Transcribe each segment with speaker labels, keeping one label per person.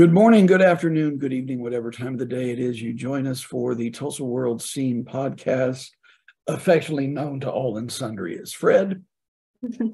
Speaker 1: Good morning, good afternoon, good evening, whatever time of the day it is you join us for the Tulsa World Scene podcast, affectionately known to all and sundry as Fred. uh,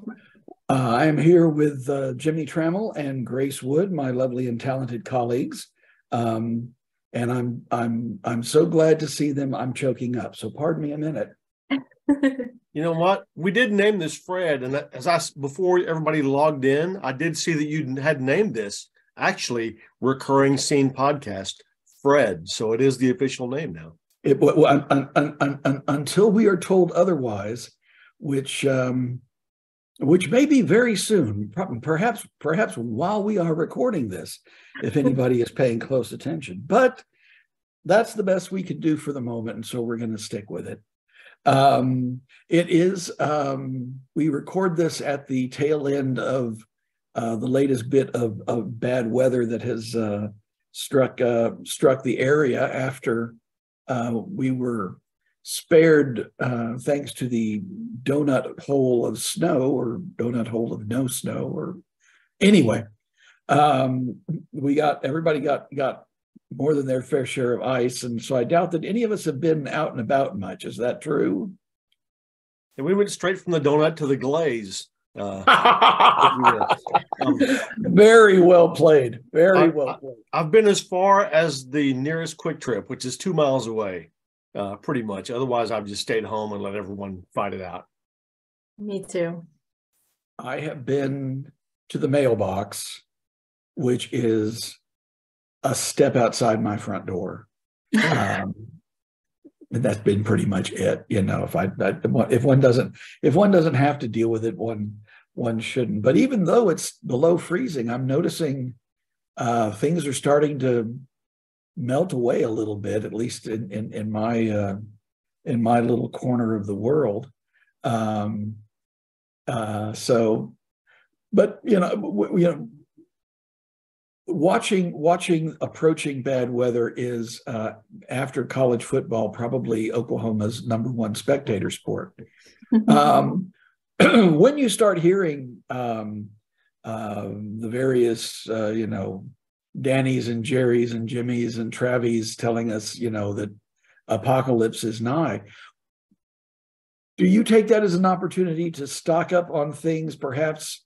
Speaker 1: I am here with uh, Jimmie Tramel and Grace Wood, my lovely and talented colleagues, um, and I'm I'm I'm so glad to see them. I'm choking up, so pardon me a minute.
Speaker 2: you know what? We did name this Fred, and as I before everybody logged in, I did see that you had named this actually recurring scene podcast fred. So it is the official name now.
Speaker 1: It, well, un, un, un, until we are told otherwise which um, which may be very soon perhaps perhaps while we are recording this if anybody is paying close attention. But that's the best we could do for the moment and so we're going to stick with it. Um, it is um, we record this at the tail end of uh, the latest bit of, of bad weather that has uh, struck uh, struck the area after uh, we were spared thanks to the donut hole of snow or donut hole of no snow or anyway um, we got everybody got got more than their fair share of ice. And so i doubt that any of us have been out and about much. Is that true?
Speaker 2: And we went straight from the donut to the glaze uh,
Speaker 1: um, Very well played. Very I, well played.
Speaker 2: I've been as far as the nearest QuikTrip, which is two miles away, uh, pretty much. Otherwise, I've just stayed home and let everyone fight it out.
Speaker 3: Me too.
Speaker 1: I have been to the mailbox, which is a step outside my front door. Um, and that's been pretty much it. You know, if I, I, if one doesn't if one doesn't have to deal with it, one one shouldn't. But even though it's below freezing, I'm noticing uh, things are starting to melt away a little bit, at least in in, in my uh, in my little corner of the world. Um, uh, so, but you know, w- you know, watching watching approaching bad weather is uh, after college football probably Oklahoma's number one spectator sport. um, when you start hearing um, uh, the various uh, you know Danny's and Jerry's and Jimmy's and Travis telling us you know that apocalypse is nigh. Do you take that as an opportunity to stock up on things perhaps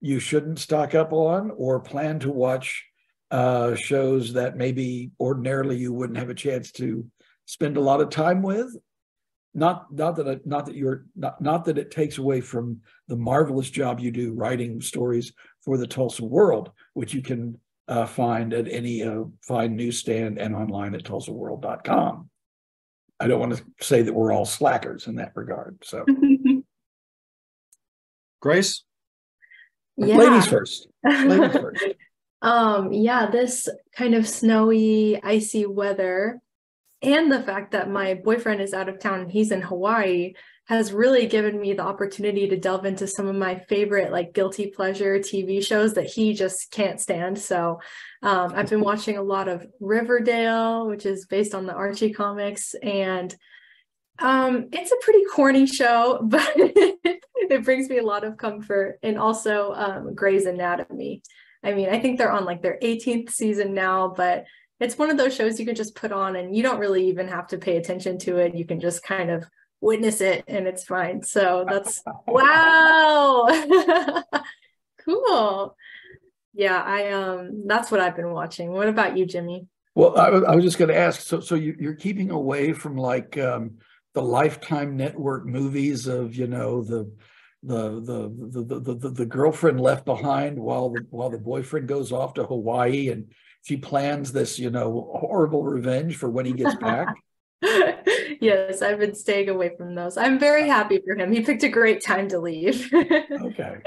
Speaker 1: you shouldn't stock up on or plan to watch uh, shows that maybe ordinarily you wouldn't have a chance to spend a lot of time with. Not not that not that you're not not that it takes away from the marvelous job you do writing stories for the Tulsa World, which you can uh, find at any uh, fine newsstand and online at tulsaworld.com. I don't want to say that we're all slackers in that regard. So,
Speaker 2: Grace,
Speaker 1: yeah. ladies first. Ladies
Speaker 3: first. Um, yeah, this kind of snowy, icy weather and the fact that my boyfriend is out of town, he's in Hawaii, has really given me the opportunity to delve into some of my favorite like guilty pleasure TV shows that he just can't stand. So um, I've been watching a lot of Riverdale, which is based on the Archie comics, and um, it's a pretty corny show, but it brings me a lot of comfort. And also um, Grey's Anatomy. I mean, I think they're on like their 18th season now, but it's one of those shows you can just put on and you don't really even have to pay attention to it. You can just kind of witness it and it's fine. So that's wow. cool. Yeah, I um that's what I've been watching. What about you, Jimmie?
Speaker 1: Well, I, I was just going to ask. So, so you, are keeping away from like um, the Lifetime Network movies of you know the the the the the, the, the girlfriend left behind while the while the boyfriend goes off to Hawaii and she plans this you know horrible revenge for when he gets back.
Speaker 3: yes, I've been staying away from those. I'm very uh, happy for him. He picked a great time to leave.
Speaker 1: okay.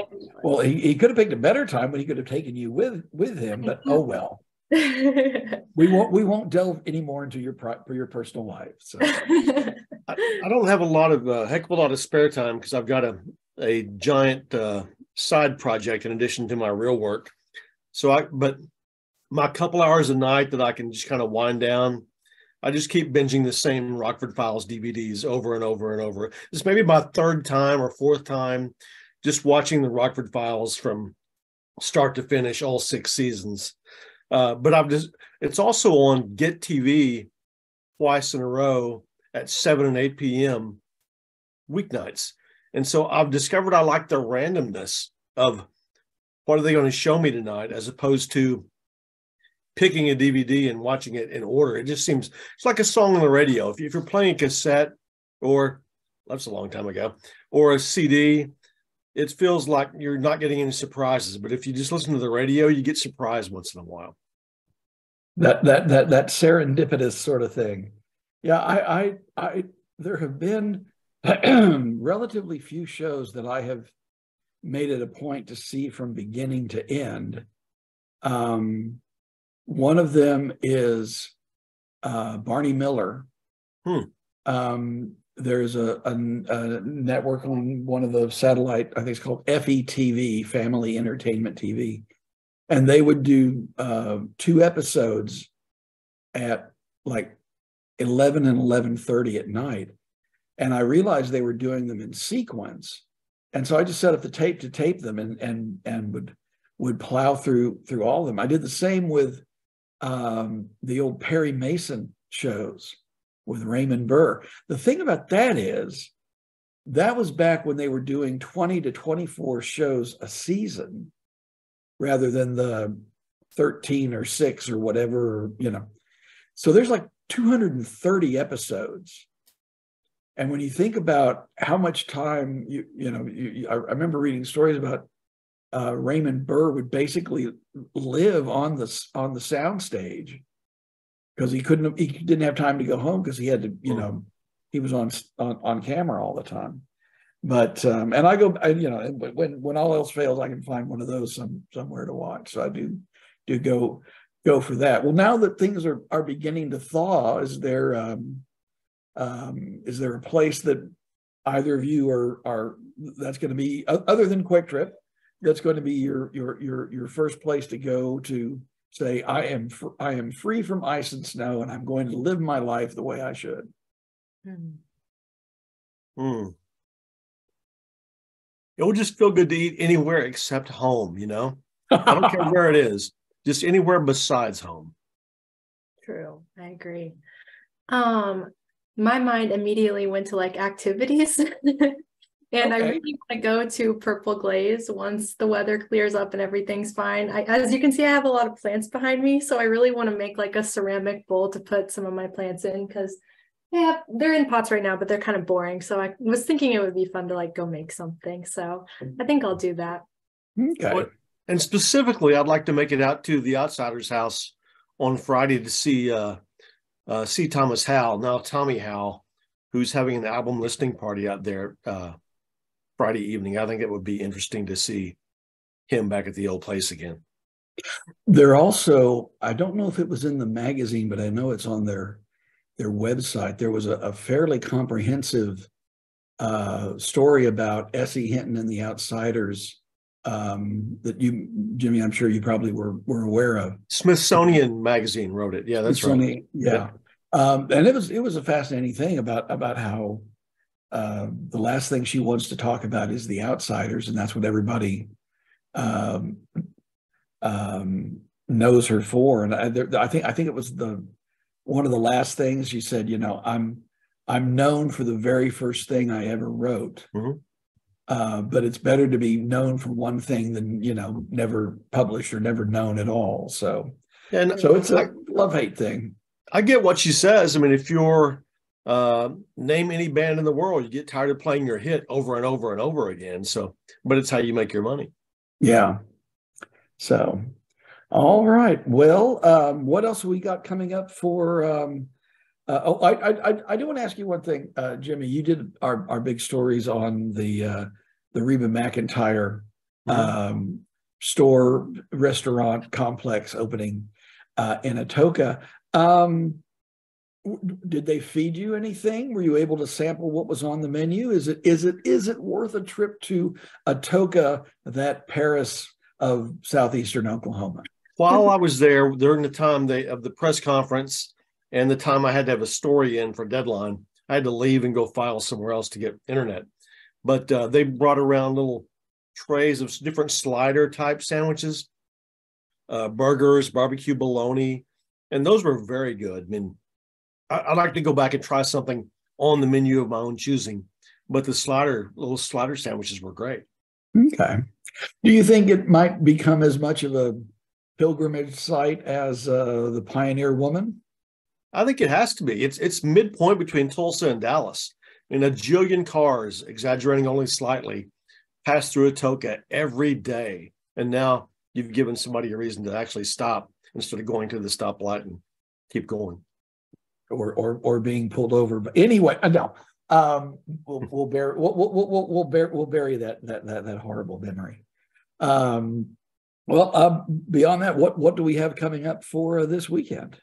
Speaker 1: Well, he, he could have picked a better time when he could have taken you with with him, but oh well. we won't we won't delve any more into your for your personal life. So I,
Speaker 2: I, don't have a lot of uh, heck of a lot of spare time because I've got a a giant uh, side project in addition to my real work. So I, but my couple hours a night that I can just kind of wind down, I just keep binging the same Rockford Files DVDs over and over and over. This may be my third time or fourth time just watching the Rockford Files from start to finish, all six seasons. Uh, but I've just it's also on Get TV twice in a row at 7 and 8 p.m. weeknights. And so I've discovered I like the randomness of what are they going to show me tonight as opposed to picking a DVD and watching it in order. It just seems it's like a song on the radio. If, if you're playing a cassette or that's a long time ago or a CD, it feels like you're not getting any surprises. But if you just listen to the radio, you get surprised once in a while.
Speaker 1: That that that that serendipitous sort of thing. Yeah, I I I there have been relatively few shows that I have made it a point to see from beginning to end. Um, one of them is uh, Barney Miller.
Speaker 2: Hmm.
Speaker 1: Um, there's a, a, a, network on one of the satellite, I think it's called FETV, Family Entertainment TV, and they would do uh, two episodes at like 11 and 11:30 at night, and I realized they were doing them in sequence, and so I just set up the tape to tape them and and and would would plow through through all of them. I did the same with um, the old Perry Mason shows with Raymond Burr. The thing about that is, that was back when they were doing 20 to 24 shows a season rather than the 13 or 6 or whatever, you know. So there's like 230 episodes. And when you think about how much time you, you know, you, I remember reading stories about uh, Raymond Burr would basically live on the on the soundstage because he couldn't he didn't have time to go home because he had to you know he was on on, on camera all the time but um and i go I, you know when when all else fails i can find one of those some somewhere to watch so i do do go go for that well now that things are are beginning to thaw is there um um is there a place that either of you are are that's going to be other than QuikTrip? that's going to be your your your your first place to go to say I am fr- I am free from ice and snow and I'm going to live my life the way I should.
Speaker 2: Mm. Mm. It will just feel good to eat anywhere except home, you know. I don't care where it is, just anywhere besides home.
Speaker 3: True, I agree. Um, my mind immediately went to like activities And okay. I really want to go to Purple Glaze once the weather clears up and everything's fine. I, as you can see, I have a lot of plants behind me. So I really want to make like a ceramic bowl to put some of my plants in because yeah, they're in pots right now, but they're kind of boring. So I was thinking it would be fun to like go make something. So I think I'll do that.
Speaker 2: Okay. And specifically, I'd like to make it out to the Outsiders house on Friday to see uh, uh, see Thomas Howell, now Tommy Howell, who's having an album listening party out there. Uh, Friday evening. I think it would be interesting to see him back at the old place again.
Speaker 1: They're also, I don't know if it was in the magazine, but I know it's on their their website. There was a, a fairly comprehensive uh, story about S.E. Hinton and the Outsiders um, that you, Jimmie, I'm sure you probably were were aware of.
Speaker 2: Smithsonian Magazine wrote it. Yeah, that's right.
Speaker 1: Yeah, um, and it was it was a fascinating thing about about how uh, the last thing she wants to talk about is the outsiders, and that's what everybody um, um, knows her for. And I, there, I, think I think it was the one of the last things she said. You know, I'm I'm known for the very first thing I ever wrote. Mm-hmm. Uh, but it's better to be known for one thing than you know never published or never known at all. So, and so it's a love hate thing.
Speaker 2: I get what she says. I mean, if you're uh, name any band in the world, you get tired of playing your hit over and over and over again. So, but it's how you make your money.
Speaker 1: Yeah. So, all right. Well, um, what else we got coming up for? Um, uh, oh, I, I, I do want to ask you one thing, uh, Jimmie. You did our, our big stories on the uh, the Reba McEntire mm-hmm. um, store restaurant complex opening uh, in Atoka. Um, did they feed you anything were you able to sample what was on the menu is it is it is it worth a trip to atoka that paris of southeastern oklahoma
Speaker 2: while i was there during the time they of the press conference and the time i had to have a story in for deadline i had to leave and go file somewhere else to get internet but uh, they brought around little trays of different slider type sandwiches uh, burgers, barbecue bologna, and those were very good. I mean, I, would like to go back and try something on the menu of my own choosing, but the slider, little slider sandwiches were great.
Speaker 1: Okay. Do you think it might become as much of a pilgrimage site as uh, the Pioneer Woman?
Speaker 2: I think it has to be. It's it's midpoint between Tulsa and Dallas. Mean, a jillion cars, exaggerating only slightly, pass through Atoka every day, and now you've given somebody a reason to actually stop instead of going to the stoplight and keep going,
Speaker 1: or or or being pulled over. But anyway, no, um, we'll we'll bear we'll we'll we'll, we'll bear we'll bury that that that that horrible memory. Um, well, uh, beyond that, what what do we have coming up for uh, this weekend?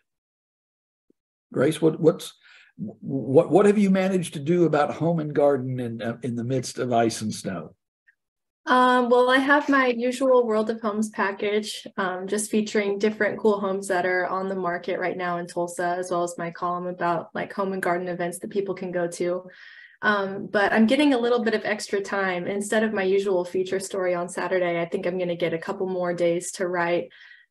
Speaker 1: Grace, what what's what what have you managed to do about home and garden in uh, in the midst of ice and snow?
Speaker 3: Um, well, I have my usual World of Homes package, um, just featuring different cool homes that are on the market right now in Tulsa, as well as my column about like home and garden events that people can go to. Um, but I'm getting a little bit of extra time instead of my usual feature story on Saturday. I think I'm going to get a couple more days to write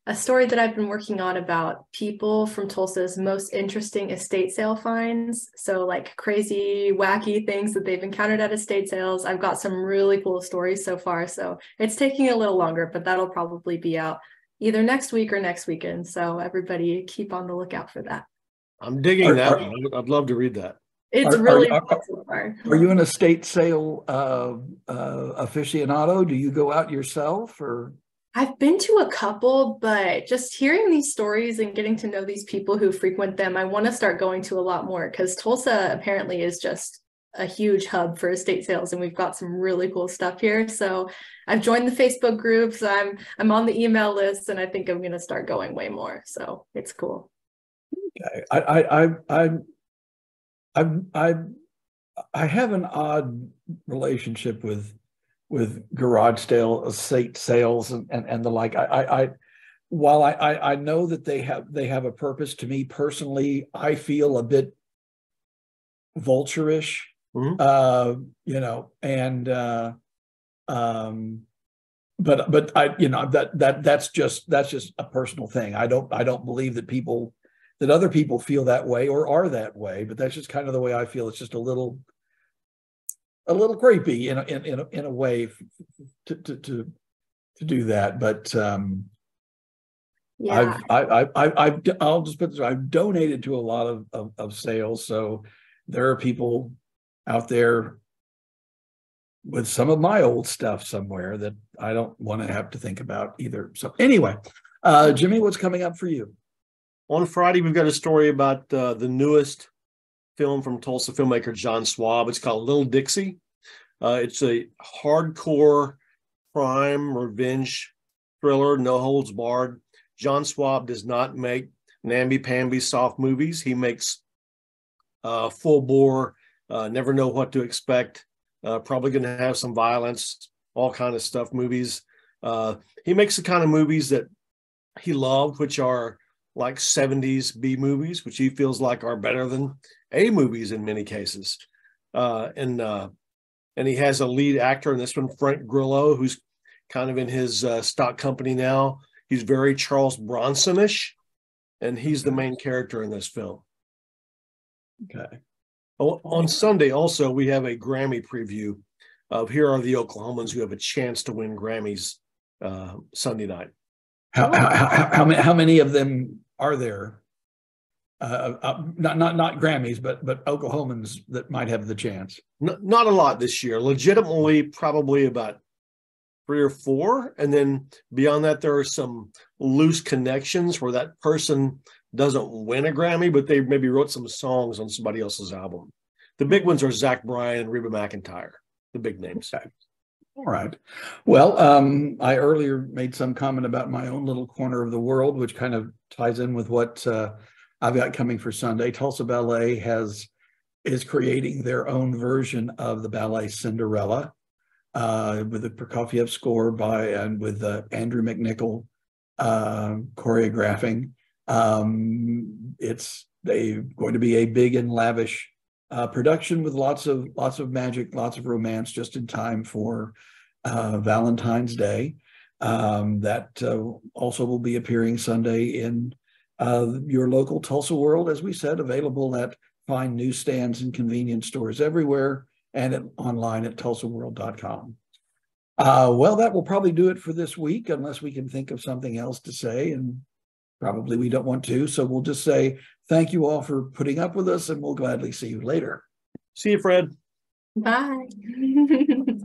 Speaker 3: a story that I've been working on about people from Tulsa's most interesting estate sale finds. So, like crazy, wacky things that they've encountered at estate sales. I've got some really cool stories so far. So, it's taking a little longer, but that'll probably be out either next week or next weekend. So, everybody keep on the lookout for that.
Speaker 2: I'm digging are, that are, I'd love to read that.
Speaker 3: It's are, really are, so far.
Speaker 1: Are you an estate sale uh, uh, aficionado? Do you go out yourself or?
Speaker 3: I've been to a couple, but just hearing these stories and getting to know these people who frequent them, I want to start going to a lot more because Tulsa apparently is just a huge hub for estate sales and we've got some really cool stuff here. So I've joined the Facebook groups, I'm I'm on the email list and I think I'm gonna start going way more. So it's cool.
Speaker 1: I I I I I I, I have an odd relationship with with garage sale estate sales and, and, and the like. I, I, I while I, I, I know that they have they have a purpose to me personally, I feel a bit vulturish, mm-hmm. uh, you know, and uh, um, but but I you know that that that's just that's just a personal thing. I don't I don't believe that people that other people feel that way or are that way, but that's just kind of the way I feel. It's just a little a little creepy in a, in, in a, in a way to, to, to, to do that. But um, yeah. I've, I, I, I've, I'll just put this, I've donated to a lot of, of, of sales. So there are people out there with some of my old stuff somewhere that I don't want to have to think about either. So anyway, uh, Jimmie, what's coming up for you?
Speaker 2: On Friday, we've got a story about uh, the newest film from Tulsa filmmaker John Swab. It's called Little Dixie. Uh, it's a hardcore crime revenge thriller, no holds barred. John Swab does not make namby-pamby soft movies. He makes uh, full bore, uh, never know what to expect. Uh, probably going to have some violence, all kind of stuff movies. Uh, he makes the kind of movies that he loved, which are like 70s B movies, which he feels like are better than A movies in many cases. Uh, and uh, and he has a lead actor in this one, Frank Grillo, who's kind of in his uh, stock company now. He's very Charles Bronsonish, and he's the main character in this film.
Speaker 1: Okay.
Speaker 2: On Sunday, also, we have a Grammy preview of Here Are the Oklahomans who have a chance to win Grammys uh, Sunday night.
Speaker 1: How, how, how, how, many, how many of them are there? Uh, uh, not not not Grammys, but but Oklahomans that might have the chance.
Speaker 2: Not, not a lot this year. Legitimately, probably about three or four, and then beyond that, there are some loose connections where that person doesn't win a Grammy, but they maybe wrote some songs on somebody else's album. The big ones are Zach Bryan and Reba McEntire, the big names. Okay.
Speaker 1: All right. Well, um, I earlier made some comment about my own little corner of the world, which kind of ties in with what uh, I've got coming for Sunday. Tulsa Ballet has is creating their own version of the ballet Cinderella uh, with the Prokofiev score by and with uh, Andrew McNicol uh, choreographing. Um, it's they going to be a big and lavish uh, production with lots of lots of magic, lots of romance, just in time for uh, Valentine's Day. Um, that uh, also will be appearing Sunday in uh, your local Tulsa World, as we said, available at fine newsstands and convenience stores everywhere and at, online at tulsaworld.com. Uh, well, that will probably do it for this week, unless we can think of something else to say. And probably we don't want to. So we'll just say thank you all for putting up with us, and we'll gladly see you later.
Speaker 2: See you, Fred.
Speaker 3: Bye.